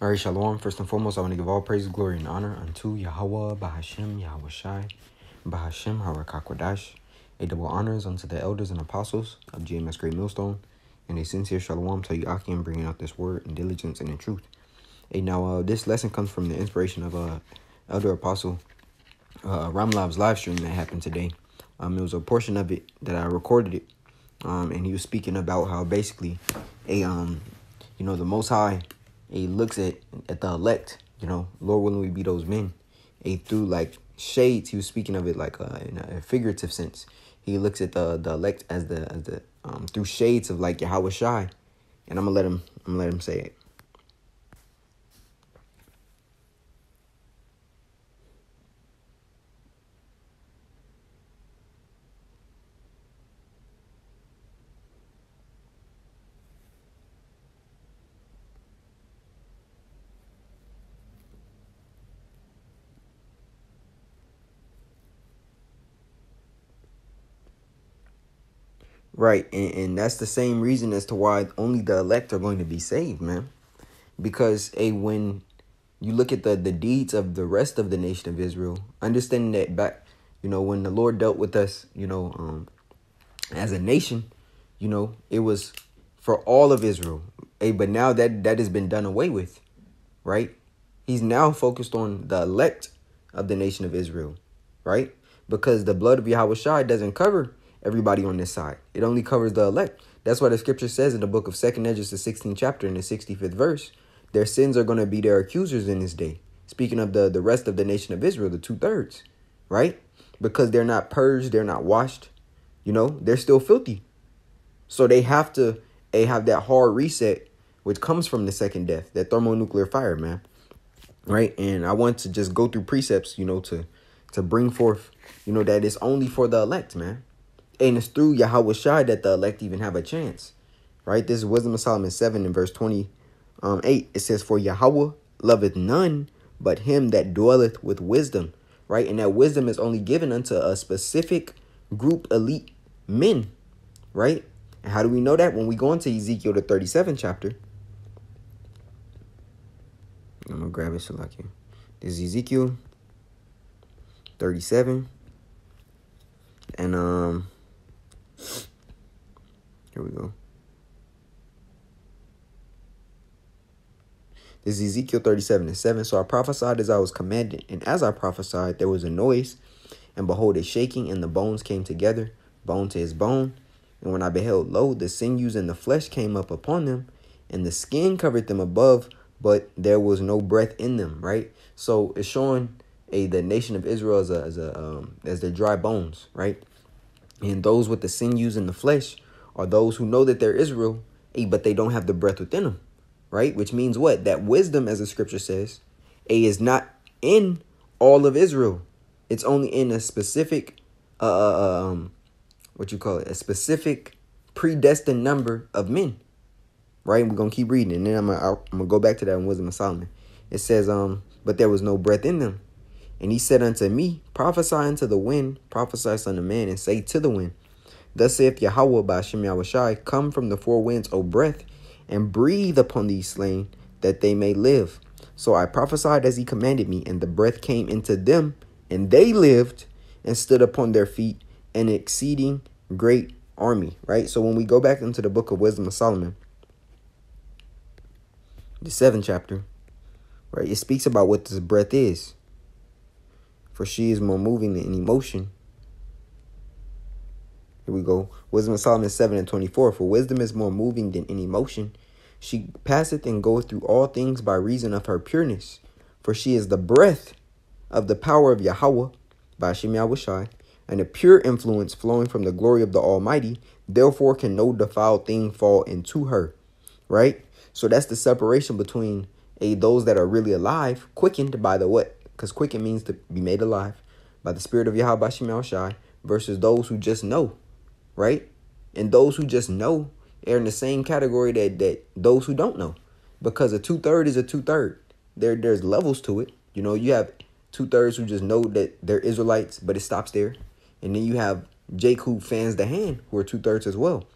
All right, Shalom. First and foremost, I want to give all praise, glory, and honor unto Yahweh, Bahashem, Yahawashi, Bahashem, Harakakwadash. A double honors unto the elders and apostles of GMS Great Millstone, and a sincere Shalom to you, bringing out this word in diligence and in truth. Hey, now, uh, this lesson comes from the inspiration of uh, Elder Apostle uh, Ramlab's live stream that happened today. Um, it was a portion of it that I recorded it, um, and he was speaking about how basically a um, you know, the Most High he looks at at the elect, you know, Lord willing we be those men. He through like shades, he was speaking of it like uh, in a figurative sense. He looks at the the elect as the as the um through shades of like Yahawashi. And I'm gonna let him I'm gonna let him say it. Right, and, and that's the same reason as to why only the elect are going to be saved, man. Because a when you look at the the deeds of the rest of the nation of Israel, understanding that back, you know, when the Lord dealt with us, you know, um, as a nation, you know, it was for all of Israel. A but now that that has been done away with, right? He's now focused on the elect of the nation of Israel, right? Because the blood of Yahawashi doesn't cover everybody on this side. It only covers the elect. That's why the scripture says in the book of Second Esdras, the 16th chapter, in the 65th verse, their sins are going to be their accusers in this day. Speaking of the, the rest of the nation of Israel, the two thirds, right? Because they're not purged, they're not washed, you know, they're still filthy. So they have to they have that hard reset, which comes from the second death, that thermonuclear fire, man. Right? And I want to just go through precepts, you know, to to bring forth, you know, that it's only for the elect, man. And it's through Yahawashi that the elect even have a chance. Right? This is Wisdom of Solomon 7 in verse 28. Um, it says, For Yahweh loveth none but him that dwelleth with wisdom. Right? And that wisdom is only given unto a specific group elite men. Right? And how do we know that? When we go into Ezekiel the 37th chapter. I'm gonna grab it so like you. This is Ezekiel 37. And um here we go. This is Ezekiel 37 and 7. So I prophesied as I was commanded, and as I prophesied, there was a noise, and behold, a shaking, and the bones came together, bone to his bone. And when I beheld, lo, the sinews and the flesh came up upon them, and the skin covered them above, but there was no breath in them, right? So it's showing a the nation of Israel as a as a um, as their dry bones, right? And those with the sinews and the flesh are those who know that they're Israel, but they don't have the breath within them, right? Which means what? That wisdom, as the scripture says, a is not in all of Israel. It's only in a specific, uh, uh, uh, um, what you call it, a specific predestined number of men, right? And we're gonna keep reading, and then I'm gonna, I'm gonna go back to that in Wisdom of Solomon. It says, um, but there was no breath in them. And he said unto me, Prophesy unto the wind, prophesy unto man, and say to the wind, Thus saith Yahweh by Shem Shai, Come from the four winds, O breath, and breathe upon these slain, that they may live. So I prophesied as he commanded me, and the breath came into them, and they lived and stood upon their feet, an exceeding great army. Right? So when we go back into the book of Wisdom of Solomon, the seventh chapter, right, it speaks about what this breath is for she is more moving than emotion. Here we go. Wisdom of Solomon 7 and 24. For wisdom is more moving than any motion. She passeth and goeth through all things by reason of her pureness. For she is the breath of the power of Yahweh by Shem and a pure influence flowing from the glory of the Almighty. Therefore can no defiled thing fall into her. Right? So that's the separation between a those that are really alive, quickened by the what? because quicken means to be made alive by the Spirit of Yahweh Shemel Shai versus those who just know, right? And those who just know are in the same category that that those who don't know, because a two third is a two third. There there's levels to it. You know, you have two thirds who just know that they're Israelites, but it stops there, and then you have Jake who fans the hand, who are two thirds as well.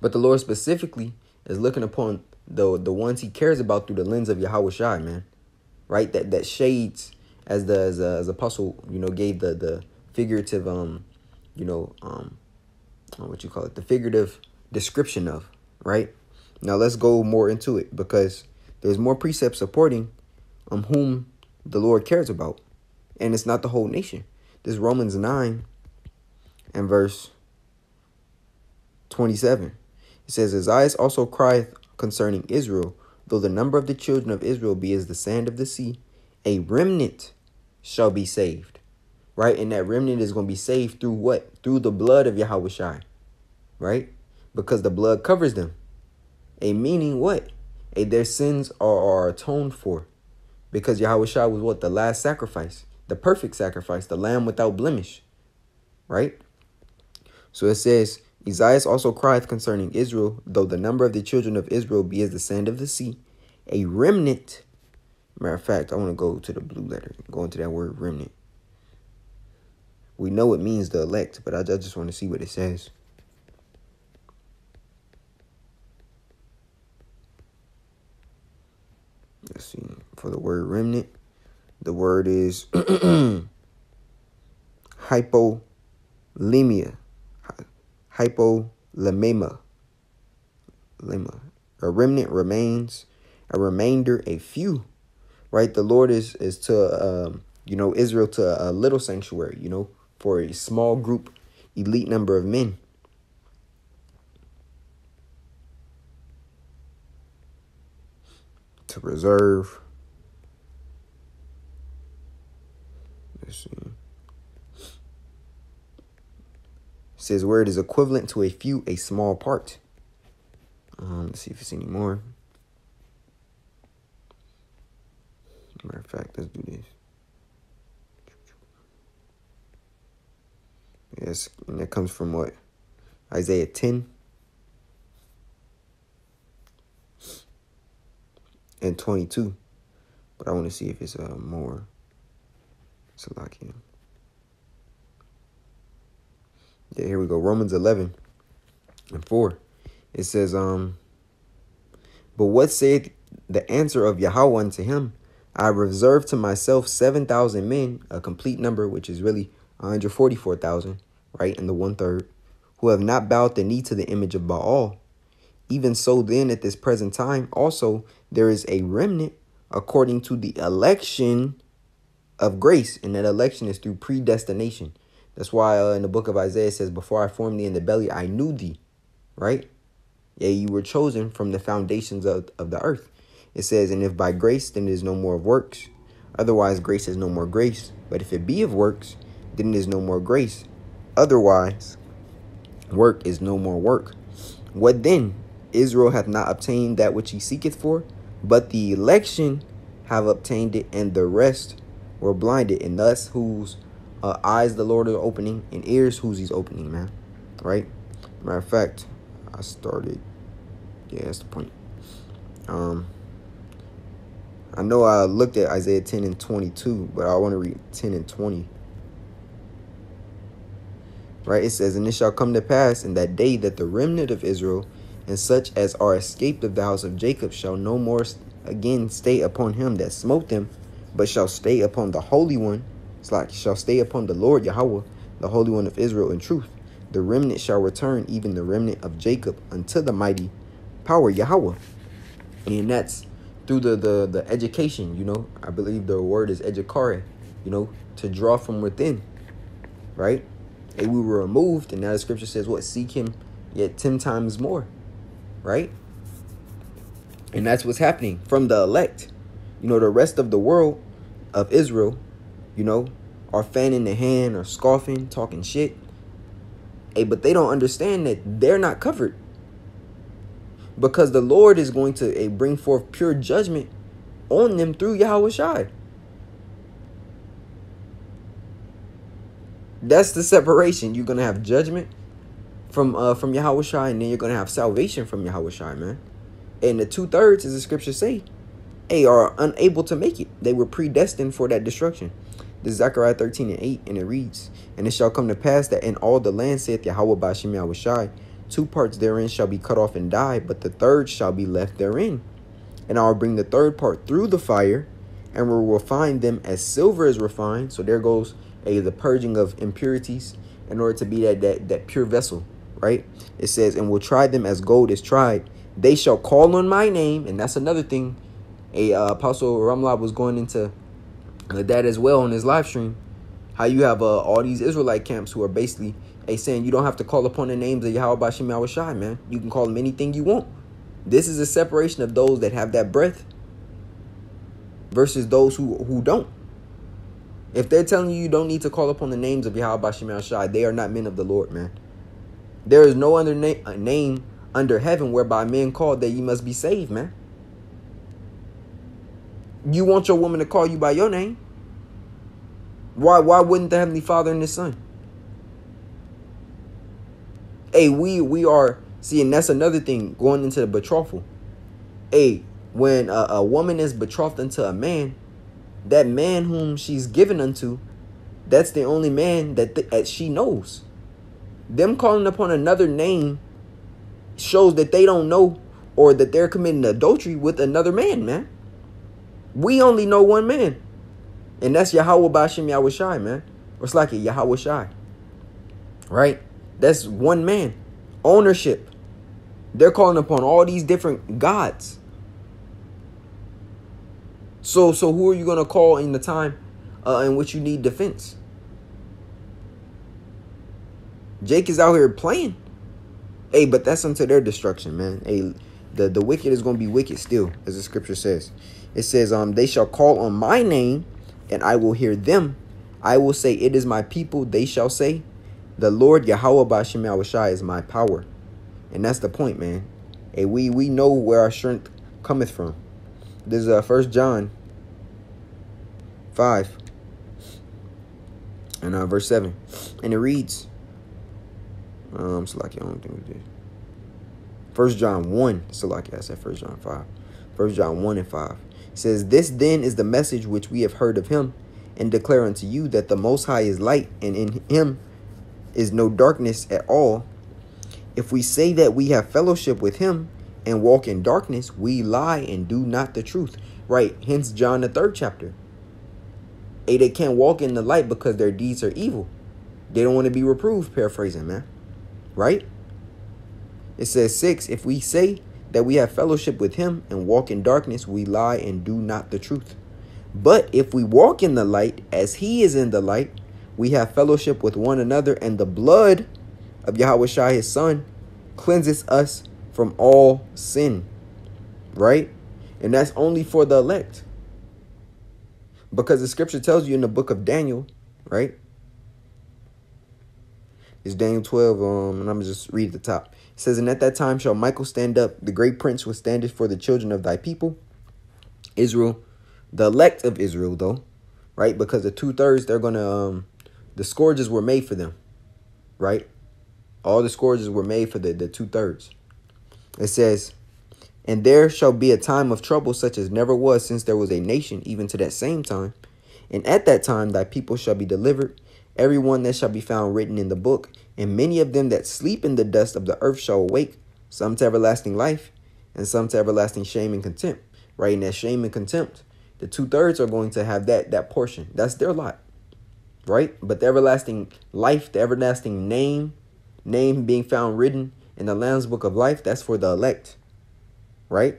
But the Lord specifically is looking upon the the ones he cares about through the lens of Yahawashi, man. Right? That that shades as the as, uh, as apostle, you know, gave the the figurative um, you know, um what you call it, the figurative description of, right? Now let's go more into it because there's more precepts supporting um whom the Lord cares about. And it's not the whole nation. This Romans 9 and verse 27. It says, Isaiah also crieth concerning Israel, though the number of the children of Israel be as the sand of the sea, a remnant shall be saved. Right? And that remnant is going to be saved through what? Through the blood of Yahawashi. Right? Because the blood covers them. A meaning what? A their sins are, are atoned for. Because Yahawashi was what? The last sacrifice. The perfect sacrifice. The lamb without blemish. Right? So it says, Isaiah also crieth concerning Israel, though the number of the children of Israel be as the sand of the sea, a remnant. Matter of fact, I want to go to the blue letter, go into that word remnant. We know it means the elect, but I just want to see what it says. Let's see. For the word remnant, the word is hypolemia hypolemema. Lema. A remnant remains, a remainder, a few. Right? The Lord is is to um, you know, Israel to a little sanctuary, you know, for a small group, elite number of men. To preserve. Let's see. says where it is equivalent to a few, a small part. Um, let's see if it's any more. Matter of fact, let's do this. Yes, and that comes from what? Isaiah 10 and 22. But I want to see if it's uh, more. Salakia. Yeah, here we go. Romans 11 and 4. It says, um, But what saith the answer of Yahweh unto him? I reserve to myself 7,000 men, a complete number, which is really 144,000, right? And the one third, who have not bowed the knee to the image of Baal. Even so, then, at this present time, also there is a remnant according to the election of grace. And that election is through predestination. That's why uh, in the book of Isaiah it says, Before I formed thee in the belly, I knew thee. Right? Yeah, you were chosen from the foundations of, of the earth. It says, And if by grace, then it is no more of works. Otherwise, grace is no more grace. But if it be of works, then it is no more grace. Otherwise, work is no more work. What then? Israel hath not obtained that which he seeketh for, but the election have obtained it, and the rest were blinded. And thus, whose uh, eyes the Lord are opening and ears whose he's opening, man. Right? Matter of fact, I started. Yeah, that's the point. Um, I know I looked at Isaiah 10 and 22, but I want to read 10 and 20. Right? It says, And it shall come to pass in that day that the remnant of Israel and such as are escaped of the house of Jacob shall no more again stay upon him that smote them, but shall stay upon the Holy One it's like, shall stay upon the Lord Yahweh, the Holy One of Israel, in truth. The remnant shall return, even the remnant of Jacob, unto the mighty power Yahweh. And that's through the, the, the education, you know. I believe the word is educare, you know, to draw from within, right? And we were removed, and now the scripture says, what? Seek him yet 10 times more, right? And that's what's happening from the elect. You know, the rest of the world of Israel you know, are fanning the hand or scoffing, talking shit. Hey, but they don't understand that they're not covered. Because the Lord is going to uh, bring forth pure judgment on them through Yahawashi. That's the separation. You're gonna have judgment from uh from Yahawashi, and then you're gonna have salvation from Yahawashi, man. And the two thirds, as the scriptures say, hey, are unable to make it. They were predestined for that destruction. This is Zechariah 13 and 8, and it reads, And it shall come to pass that in all the land, saith Yahweh Bashim Yahawashi, Two parts therein shall be cut off and die, but the third shall be left therein. And I will bring the third part through the fire, and will refine them as silver is refined. So there goes a the purging of impurities in order to be that that, that pure vessel, right? It says, and will try them as gold is tried. They shall call on my name, and that's another thing. A uh, apostle Ramlab was going into uh, that as well on his live stream. How you have uh, all these Israelite camps who are basically a saying you don't have to call upon the names of Yahweh Bashim Shai, man. You can call them anything you want. This is a separation of those that have that breath versus those who, who don't. If they're telling you you don't need to call upon the names of Yahweh Bashim Shai, they are not men of the Lord, man. There is no other na- uh, name under heaven whereby men called that you must be saved, man. You want your woman to call you by your name. Why why wouldn't the Heavenly Father and the Son? Hey, we we are seeing that's another thing going into the betrothal. Hey, when a, a woman is betrothed unto a man, that man whom she's given unto, that's the only man that, th- that she knows. Them calling upon another name shows that they don't know or that they're committing adultery with another man, man. We only know one man. And that's Yahweh Bashim Yahawashi, man. It's like Yahawashi. Right? That's one man. Ownership. They're calling upon all these different gods. So so who are you gonna call in the time uh, in which you need defense? Jake is out here playing. Hey, but that's unto their destruction, man. Hey, the, the wicked is gonna be wicked still, as the scripture says. It says, um, they shall call on my name, and I will hear them. I will say, It is my people, they shall say. The Lord Yahweh Bashim Yahawashi is my power. And that's the point, man. Hey, we we know where our strength cometh from. This is uh first John 5 and uh, verse 7. And it reads, um, Salaki, I don't think we did. First John 1, Salaki, I said First John 5. First John 1 and 5 says, This then is the message which we have heard of him, and declare unto you that the Most High is light, and in him is no darkness at all. If we say that we have fellowship with him and walk in darkness, we lie and do not the truth. Right, hence John the third chapter. A, they can't walk in the light because their deeds are evil. They don't want to be reproved, paraphrasing, man. Right? It says six, if we say that we have fellowship with him and walk in darkness, we lie and do not the truth. But if we walk in the light as he is in the light, we have fellowship with one another, and the blood of Yahweh his son, cleanses us from all sin. Right? And that's only for the elect. Because the scripture tells you in the book of Daniel, right? It's Daniel 12, um, and I'm just read the top. It says, And at that time shall Michael stand up, the great prince who standeth for the children of thy people, Israel, the elect of Israel, though, right? Because the two thirds, they're gonna um the scourges were made for them, right? All the scourges were made for the, the two thirds. It says, And there shall be a time of trouble such as never was since there was a nation, even to that same time. And at that time thy people shall be delivered, every one that shall be found written in the book, and many of them that sleep in the dust of the earth shall awake, some to everlasting life, and some to everlasting shame and contempt. Right in that shame and contempt, the two thirds are going to have that that portion. That's their lot right? But the everlasting life, the everlasting name, name being found written in the Lamb's book of life, that's for the elect, right?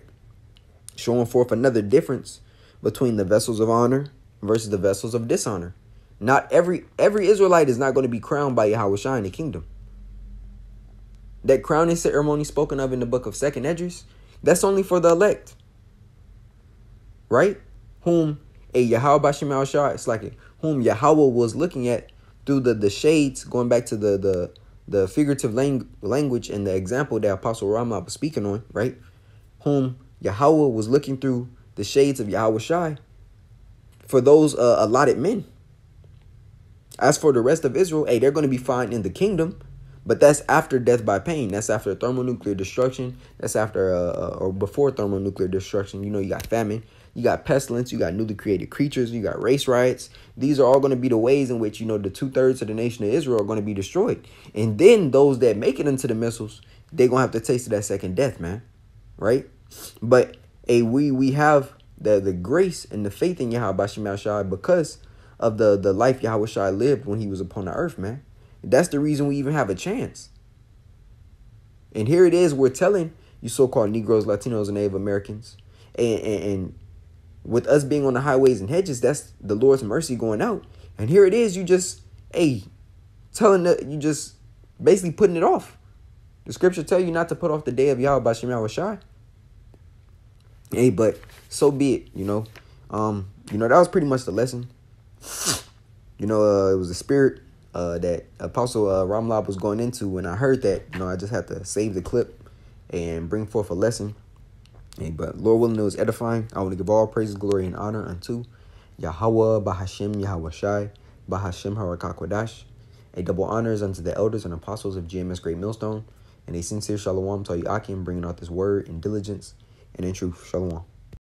Showing forth another difference between the vessels of honor versus the vessels of dishonor. Not every every Israelite is not going to be crowned by Yahweh in the kingdom. That crowning ceremony spoken of in the book of Second Esdras, that's only for the elect. Right? Whom a Yahweh Bashim Shah, it's like whom Yahweh was looking at through the, the shades, going back to the the, the figurative lang- language and the example that Apostle Ramah was speaking on, right? Whom Yahweh was looking through the shades of Yahawashi for those uh, allotted men. As for the rest of Israel, hey, they're going to be fine in the kingdom, but that's after death by pain. That's after thermonuclear destruction. That's after uh, uh or before thermonuclear destruction. You know, you got famine. You got pestilence, you got newly created creatures, you got race riots. These are all going to be the ways in which, you know, the two thirds of the nation of Israel are going to be destroyed. And then those that make it into the missiles, they're gonna have to taste of that second death, man. Right? But a we we have the the grace and the faith in Yahawashi because of the the life Yahawashi lived when he was upon the earth, man. That's the reason we even have a chance. And here it is, we're telling you so-called Negroes, Latinos, and Native Americans, and, and, and with us being on the highways and hedges, that's the Lord's mercy going out. And here it is, you just, hey, telling that you just basically putting it off. The scripture tell you not to put off the day of Yahweh by Shem Yahweh Hey, but so be it, you know. Um, you know, that was pretty much the lesson. You know, uh, it was the spirit uh, that Apostle uh, Ramlab was going into. When I heard that, you know, I just had to save the clip and bring forth a lesson. Hey, but Lord willing, it was edifying. I want to give all praise, glory, and honor unto Yahweh, Bahashem, Yahawashi, Bahashem, Harakakwadash. A double honors unto the elders and apostles of GMS Great Millstone, and a sincere shalom to Akim, bringing out this word in diligence and in truth. Shalom.